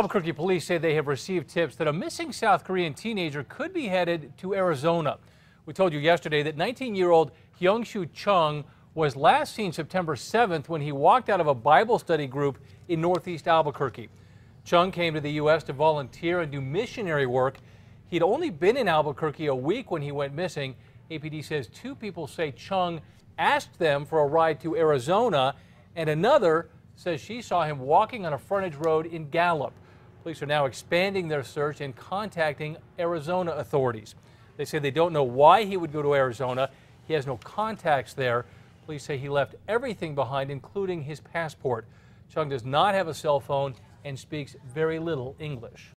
Albuquerque police say they have received tips that a missing South Korean teenager could be headed to Arizona. We told you yesterday that 19-year-old Hyung-Shu Chung was last seen September 7th when he walked out of a Bible study group in northeast Albuquerque. Chung came to the U.S. to volunteer and do missionary work. He'd only been in Albuquerque a week when he went missing. APD says two people say Chung asked them for a ride to Arizona, and another says she saw him walking on a frontage road in Gallup. Police are now expanding their search and contacting Arizona authorities. They say they don't know why he would go to Arizona. He has no contacts there. Police say he left everything behind, including his passport. Chung does not have a cell phone and speaks very little English.